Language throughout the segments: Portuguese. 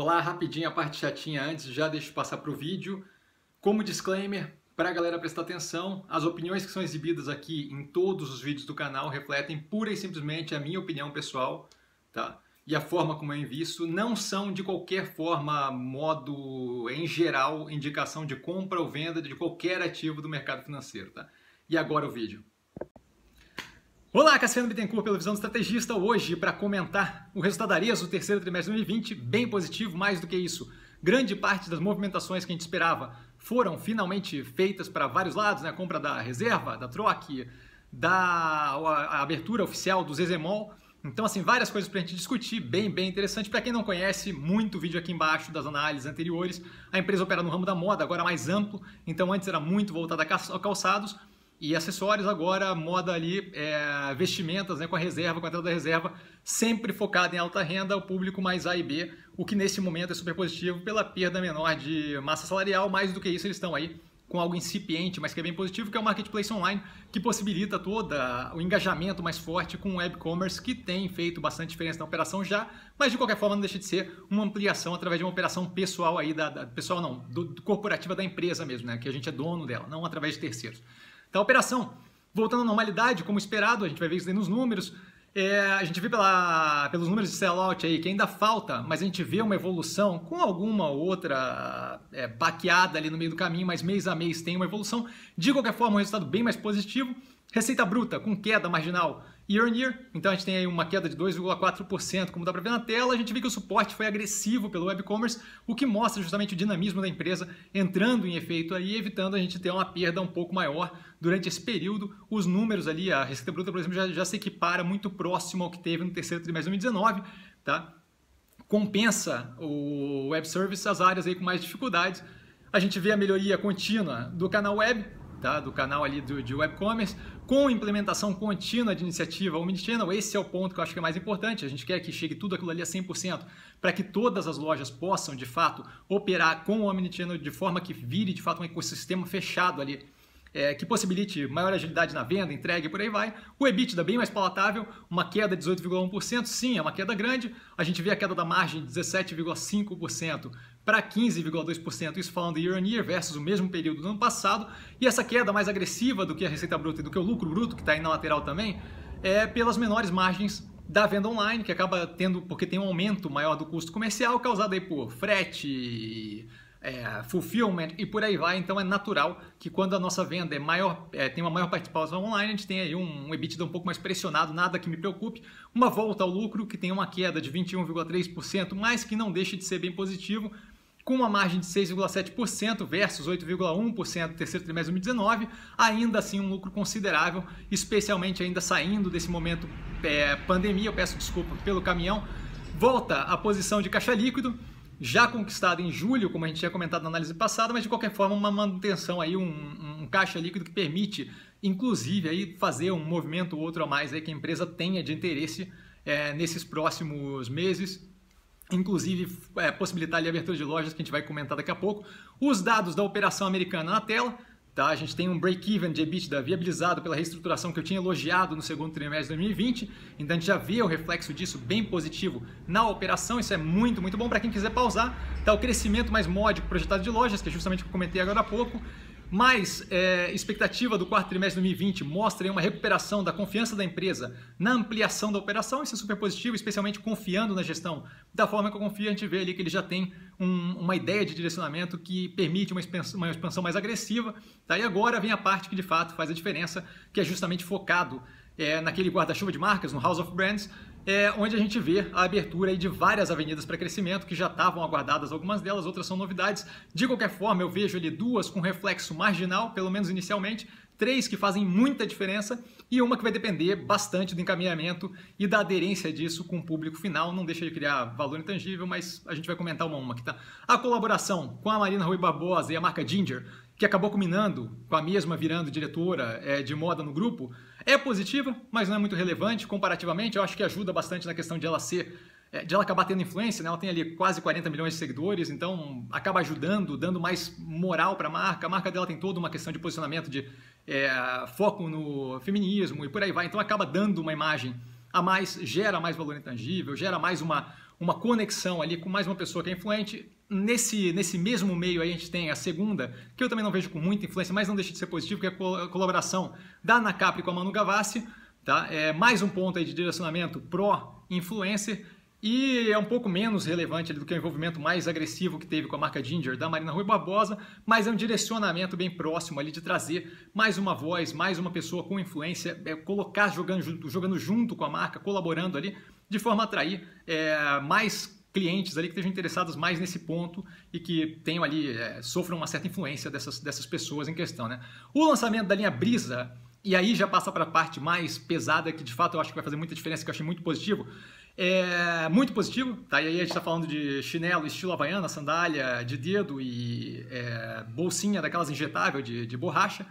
Olá, rapidinho a parte chatinha antes, já deixo passar para o vídeo. Como disclaimer, para a galera prestar atenção, as opiniões que são exibidas aqui em todos os vídeos do canal refletem pura e simplesmente a minha opinião pessoal, tá? E a forma como eu invisto não são de qualquer forma, modo, em geral, indicação de compra ou venda de qualquer ativo do mercado financeiro, tá? E agora o vídeo. Olá, Cassiano Bittencourt pela Visão do Estrategista, hoje para comentar o resultado da Ares do terceiro trimestre de 2020, bem positivo, mais do que isso. Grande parte das movimentações que a gente esperava foram finalmente feitas para vários lados, né? a compra da reserva, da troque, da a abertura oficial do Zezemol. Então, assim, várias coisas para a gente discutir, bem, bem interessante. Para quem não conhece, muito vídeo aqui embaixo das análises anteriores. A empresa opera no ramo da moda, agora mais amplo. Então, antes era muito voltada a calçados e acessórios agora, moda ali, é, vestimentas né, com a reserva, com a entrada da reserva, sempre focada em alta renda, o público mais A e B, o que nesse momento é super positivo pela perda menor de massa salarial, mais do que isso eles estão aí com algo incipiente, mas que é bem positivo, que é o marketplace online, que possibilita todo o engajamento mais forte com o web commerce, que tem feito bastante diferença na operação já, mas de qualquer forma não deixa de ser uma ampliação através de uma operação pessoal aí, da, da pessoal não, do, do corporativa da empresa mesmo, né, que a gente é dono dela, não através de terceiros. Então, a operação, voltando à normalidade, como esperado, a gente vai ver isso aí nos números. É, a gente vê pela, pelos números de sellout aí que ainda falta, mas a gente vê uma evolução com alguma outra é, baqueada ali no meio do caminho, mas mês a mês tem uma evolução. De qualquer forma, um resultado bem mais positivo. Receita bruta com queda marginal year on year, então a gente tem aí uma queda de 2,4%, como dá para ver na tela. A gente vê que o suporte foi agressivo pelo web commerce, o que mostra justamente o dinamismo da empresa entrando em efeito aí, evitando a gente ter uma perda um pouco maior durante esse período. Os números ali, a receita bruta, por exemplo, já, já se equipara muito próximo ao que teve no terceiro trimestre de 2019, tá? Compensa o web service as áreas aí com mais dificuldades. A gente vê a melhoria contínua do canal web, tá? do canal ali do, de web commerce, com implementação contínua de iniciativa Omnichannel. Esse é o ponto que eu acho que é mais importante. A gente quer que chegue tudo aquilo ali a 100%, para que todas as lojas possam, de fato, operar com o Omnichannel de forma que vire, de fato, um ecossistema fechado ali é, que possibilite maior agilidade na venda, entrega e por aí vai. O EBITDA bem mais palatável, uma queda de 18,1%, sim, é uma queda grande. A gente vê a queda da margem de 17,5% para 15,2%, isso falando year on year versus o mesmo período do ano passado. E essa queda mais agressiva do que a receita bruta e do que o lucro bruto, que está aí na lateral também, é pelas menores margens da venda online, que acaba tendo, porque tem um aumento maior do custo comercial causado aí por frete, é, fulfillment e por aí vai. Então é natural que quando a nossa venda é maior, é, tem uma maior participação online, a gente tem aí um, um EBITDA um pouco mais pressionado, nada que me preocupe. Uma volta ao lucro que tem uma queda de 21,3%, mas que não deixa de ser bem positivo, com uma margem de 6,7% versus 8,1% no terceiro trimestre de 2019, ainda assim um lucro considerável, especialmente ainda saindo desse momento é, pandemia, eu peço desculpa pelo caminhão, volta à posição de caixa líquido, já conquistado em julho, como a gente tinha comentado na análise passada, mas de qualquer forma uma manutenção aí, um, um caixa líquido que permite, inclusive, aí fazer um movimento ou outro a mais aí que a empresa tenha de interesse é, nesses próximos meses, inclusive é, possibilitar a abertura de lojas que a gente vai comentar daqui a pouco. Os dados da operação americana na tela, Tá? A gente tem um break-even de EBITDA viabilizado pela reestruturação que eu tinha elogiado no segundo trimestre de 2020, então a gente já vê o reflexo disso bem positivo na operação, isso é muito, muito bom para quem quiser pausar. Tá o crescimento mais módico projetado de lojas, que é justamente o que eu comentei agora há pouco, mas é, expectativa do quarto trimestre de 2020 mostra uma recuperação da confiança da empresa na ampliação da operação. Isso é super positivo, especialmente confiando na gestão. Da forma que eu confio, a gente vê ali que ele já tem um, uma ideia de direcionamento que permite uma expansão, uma expansão mais agressiva. Tá? E agora vem a parte que de fato faz a diferença, que é justamente focado é, naquele guarda-chuva de marcas, no House of Brands, é, onde a gente vê a abertura de várias avenidas para crescimento que já estavam aguardadas, algumas delas, outras são novidades. De qualquer forma, eu vejo ali duas com reflexo marginal, pelo menos inicialmente, três que fazem muita diferença e uma que vai depender bastante do encaminhamento e da aderência disso com o público final. Não deixa de criar valor intangível, mas a gente vai comentar uma uma aqui, tá? A colaboração com a Marina Rui Barbosa e a marca Ginger, que acabou combinando com a mesma virando diretora é, de moda no grupo, é positiva, mas não é muito relevante comparativamente. Eu acho que ajuda bastante na questão de ela ser é, de ela acabar tendo influência, né? ela tem ali quase 40 milhões de seguidores, então acaba ajudando, dando mais moral para a marca. A marca dela tem toda uma questão de posicionamento, de é, foco no feminismo e por aí vai, então acaba dando uma imagem a mais, gera mais valor intangível, gera mais uma, uma conexão ali com mais uma pessoa que é influente. Nesse, nesse mesmo meio aí a gente tem a segunda, que eu também não vejo com muita influência, mas não deixa de ser positivo, que é a colaboração da Ana com a Manu Gavassi. Tá? É mais um ponto aí de direcionamento pró-influencer. E é um pouco menos relevante do que o envolvimento mais agressivo que teve com a marca Ginger da Marina Rui Barbosa, mas é um direcionamento bem próximo ali de trazer mais uma voz, mais uma pessoa com influência, é, colocar jogando, jogando junto com a marca, colaborando ali, de forma a atrair é, mais clientes ali que estejam interessados mais nesse ponto e que tenham ali, é, sofram uma certa influência dessas, dessas pessoas em questão. Né? O lançamento da linha Brisa, e aí já passa para a parte mais pesada, que de fato eu acho que vai fazer muita diferença, que eu achei muito positivo, é muito positivo, tá? E aí a gente está falando de chinelo estilo havaiana, sandália de dedo e é, bolsinha daquelas injetável de, de borracha,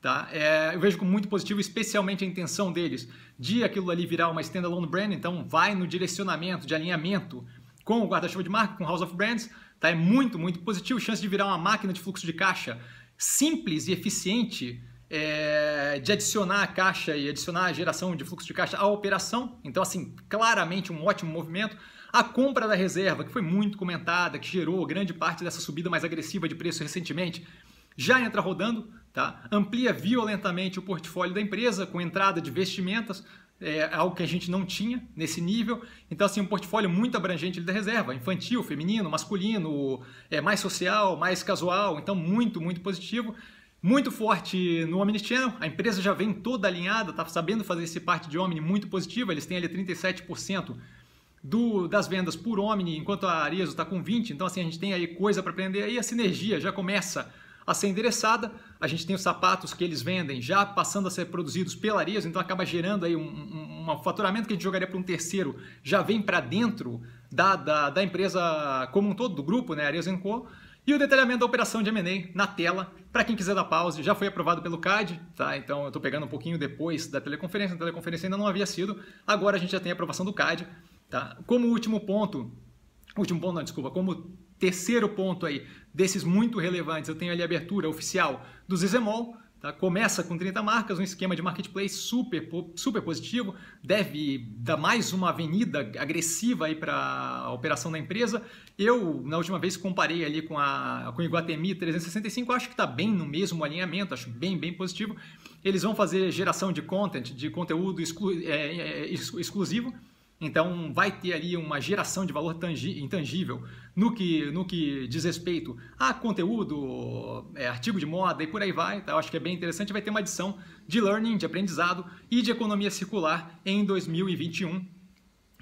tá? É, eu vejo como muito positivo, especialmente a intenção deles de aquilo ali virar uma standalone brand, então vai no direcionamento de alinhamento com o guarda-chuva de marca, com House of Brands, tá? É muito, muito positivo, chance de virar uma máquina de fluxo de caixa simples e eficiente é, de adicionar a caixa e adicionar a geração de fluxo de caixa à operação. Então, assim, claramente um ótimo movimento. A compra da reserva, que foi muito comentada, que gerou grande parte dessa subida mais agressiva de preço recentemente, já entra rodando, tá? amplia violentamente o portfólio da empresa com entrada de vestimentas, é algo que a gente não tinha nesse nível. Então, assim, um portfólio muito abrangente da reserva, infantil, feminino, masculino, é, mais social, mais casual, então muito, muito positivo. Muito forte no Omnichannel, a empresa já vem toda alinhada, está sabendo fazer esse parte de Omni muito positiva, eles têm ali 37% do, das vendas por Omni, enquanto a Arezzo está com 20%, então assim, a gente tem aí coisa para aprender, aí a sinergia já começa a ser endereçada, a gente tem os sapatos que eles vendem já passando a ser produzidos pela Arezzo, então acaba gerando aí um, um, um faturamento que a gente jogaria para um terceiro, já vem para dentro da, da, da, empresa como um todo, do grupo, né, Arezzo Co., e o detalhamento da operação de M&A na tela, para quem quiser dar pause, já foi aprovado pelo CAD, tá? Então eu estou pegando um pouquinho depois da teleconferência, a teleconferência ainda não havia sido, agora a gente já tem a aprovação do CAD, tá? Como último ponto, último ponto não, desculpa, como terceiro ponto aí, desses muito relevantes, eu tenho ali a abertura oficial do Zezemol, Tá? Começa com 30 marcas, um esquema de marketplace super, super positivo, deve dar mais uma avenida agressiva para a operação da empresa. Eu, na última vez, comparei ali com, a, com o Iguatemi 365, acho que está bem no mesmo alinhamento, acho bem, bem positivo. Eles vão fazer geração de content, de conteúdo exclu, é, é, exclusivo, então vai ter ali uma geração de valor intangível no que, no que diz respeito a conteúdo, é, artigo de moda e por aí vai. Tá? Eu acho que é bem interessante. Vai ter uma adição de learning, de aprendizado e de economia circular em 2021.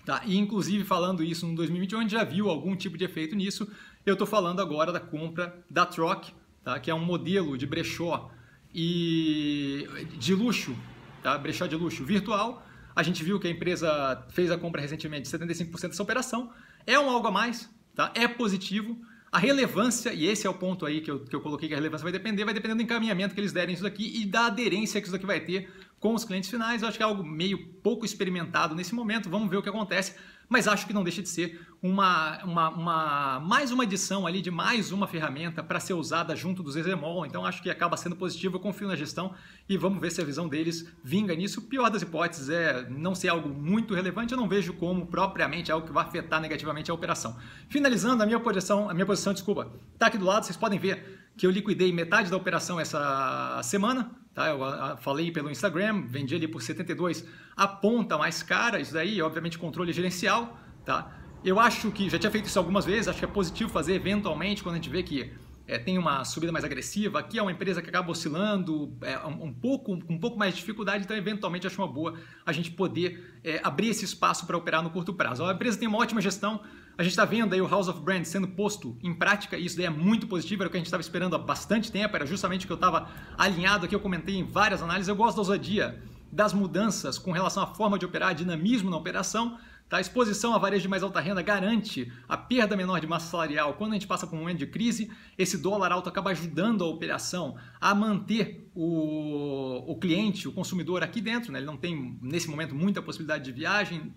Tá? E inclusive falando isso no 2021, a gente já viu algum tipo de efeito nisso. Eu estou falando agora da compra da Troc, tá? que é um modelo de brechó e de luxo, tá? brechó de luxo virtual a gente viu que a empresa fez a compra recentemente de 75% dessa operação. É um algo a mais, tá? é positivo. A relevância, e esse é o ponto aí que eu, que eu coloquei que a relevância vai depender, vai depender do encaminhamento que eles derem isso daqui e da aderência que isso daqui vai ter com os clientes finais. Eu acho que é algo meio pouco experimentado nesse momento. Vamos ver o que acontece mas acho que não deixa de ser uma, uma, uma mais uma edição ali de mais uma ferramenta para ser usada junto do Zezemol, então acho que acaba sendo positivo, eu confio na gestão e vamos ver se a visão deles vinga nisso. Pior das hipóteses é não ser algo muito relevante, eu não vejo como propriamente algo que vai afetar negativamente a operação. Finalizando, a minha posição, a minha posição, desculpa, está aqui do lado, vocês podem ver que eu liquidei metade da operação essa semana, tá? Eu falei pelo Instagram, vendi ali por 72 a ponta mais cara, isso daí, obviamente, controle gerencial, tá? Eu acho que, já tinha feito isso algumas vezes, acho que é positivo fazer eventualmente quando a gente vê que é, tem uma subida mais agressiva, aqui é uma empresa que acaba oscilando é, um, um, pouco, um pouco mais de dificuldade, então eventualmente acho uma boa a gente poder é, abrir esse espaço para operar no curto prazo. A empresa tem uma ótima gestão, a gente está vendo aí o House of Brands sendo posto em prática e isso daí é muito positivo, era o que a gente estava esperando há bastante tempo, era justamente o que eu estava alinhado aqui, eu comentei em várias análises, eu gosto da ousadia das mudanças com relação à forma de operar, dinamismo na operação, Tá? A exposição a varejo de mais alta renda garante a perda menor de massa salarial. Quando a gente passa por um momento de crise, esse dólar alto acaba ajudando a operação a manter o, o cliente, o consumidor aqui dentro. Né? Ele não tem, nesse momento, muita possibilidade de viagem.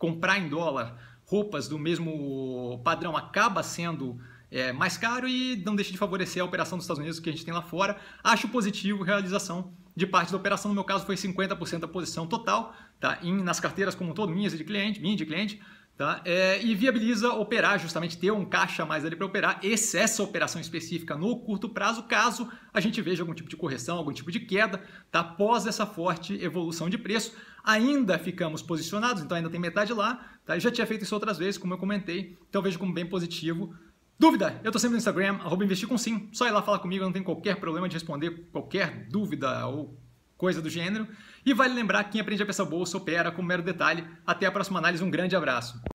Comprar em dólar roupas do mesmo padrão acaba sendo é, mais caro e não deixa de favorecer a operação dos Estados Unidos que a gente tem lá fora. Acho positivo a realização de parte da operação. No meu caso, foi 50% da posição total, tá? Em, nas carteiras como um todo, minhas e de cliente, minha de cliente, Tá? É, e viabiliza operar, justamente ter um caixa mais ali para operar esse, essa operação específica no curto prazo, caso a gente veja algum tipo de correção, algum tipo de queda, tá? após essa forte evolução de preço. Ainda ficamos posicionados, então ainda tem metade lá. Tá? Eu já tinha feito isso outras vezes, como eu comentei, então vejo como bem positivo. Dúvida? Eu tô sempre no Instagram, arroba investir com sim. Só ir lá falar comigo, não tem qualquer problema de responder qualquer dúvida ou coisa do gênero. E vale lembrar que quem aprende a pensar bolsa opera com mero detalhe. Até a próxima análise, um grande abraço.